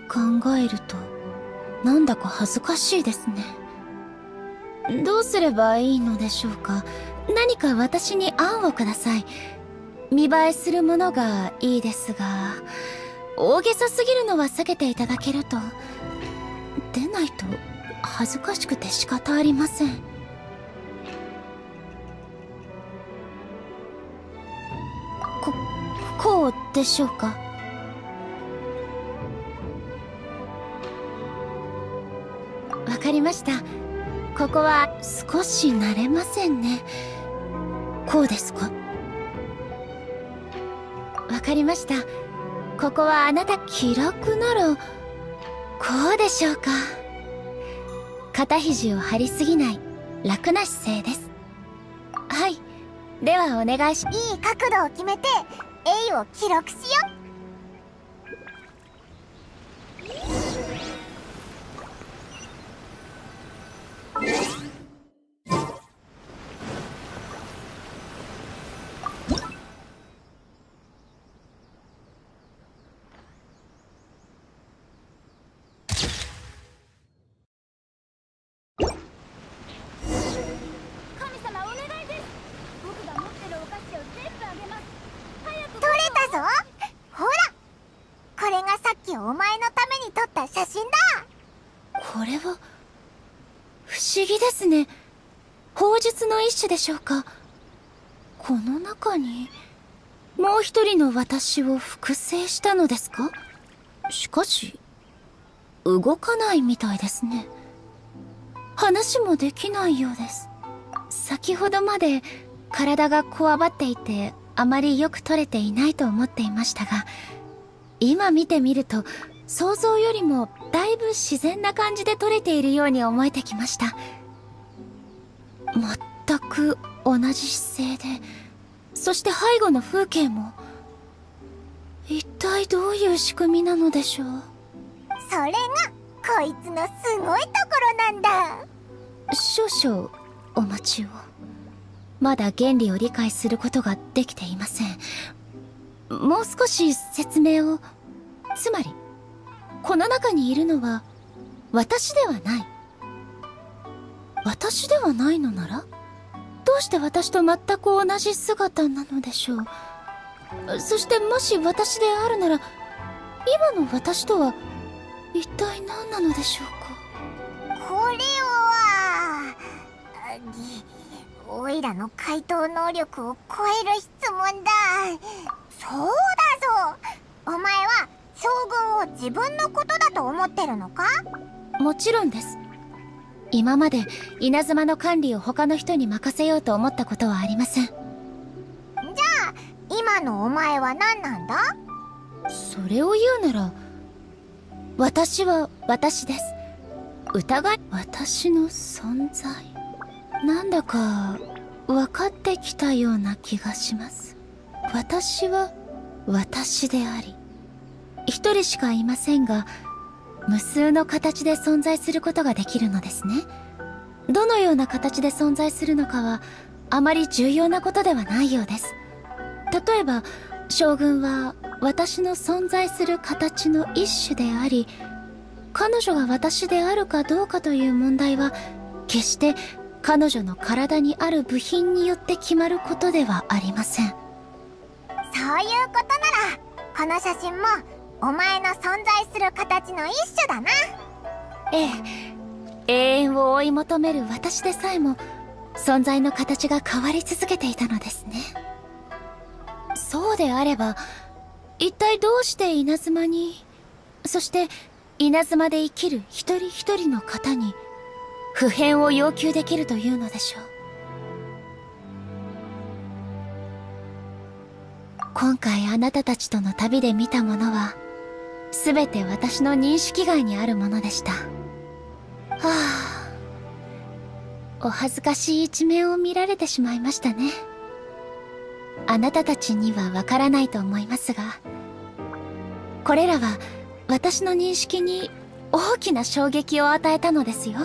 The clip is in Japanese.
く考えると、なんだか恥ずかしいですね。どうすればいいのでしょうか？何か私に案をください。見栄えするものがいいですが、大げさすぎるのは避けていただけると、出ないと恥ずかしくて仕方ありません。こ、こうでしょうか？りました。ここは少し慣れませんね。こうですか？わかりました。ここはあなた気楽なら、こうでしょうか？肩肘を張りすぎない楽な姿勢です。はい。ではお願いし、いい角度を決めて、A を記録しようった写真だ。これは不思議ですね。砲術の一種でしょうか。この中にもう一人の私を複製したのですか。しかし動かないみたいですね。話もできないようです。先ほどまで体がこわばっていてあまりよく撮れていないと思っていましたが今見てみると想像よりもだいぶ自然な感じで撮れているように思えてきました。全く同じ姿勢でそして背後の風景も一体どういう仕組みなのでしょう？それがこいつのすごいところなんだ。少々お待ちを。まだ原理を理解することができていません。もう少し説明を。つまりこの中にいるのは私ではない。私ではないのならどうして私と全く同じ姿なのでしょう？そしてもし私であるなら今の私とは一体何なのでしょうか？これはおいらの回答能力を超える質問だ。そうだぞ。お前は将軍を自分のことだと思ってるのか？もちろんです。今まで稲妻の管理を他の人に任せようと思ったことはありません。じゃあ今のお前は何なんだ？それを言うなら私は私です。疑い私の存在。なんだか分かってきたような気がします。私は私であり一人しかいませんが無数の形で存在することができるのですね。どのような形で存在するのかはあまり重要なことではないようです。例えば将軍は私の存在する形の一種であり彼女が私であるかどうかという問題は決して彼女の体にある部品によって決まることではありません。そういうことならこの写真もお前の存在する形の一種だな。ええ。永遠を追い求める私でさえも存在の形が変わり続けていたのですね。そうであれば一体どうして稲妻にそして稲妻で生きる一人一人の方に普遍を要求できるというのでしょう。今回あなたたちとの旅で見たものは全て私の認識外にあるものでした。はあ、お恥ずかしい一面を見られてしまいましたね。あなたたちにはわからないと思いますが、これらは私の認識に大きな衝撃を与えたのですよ。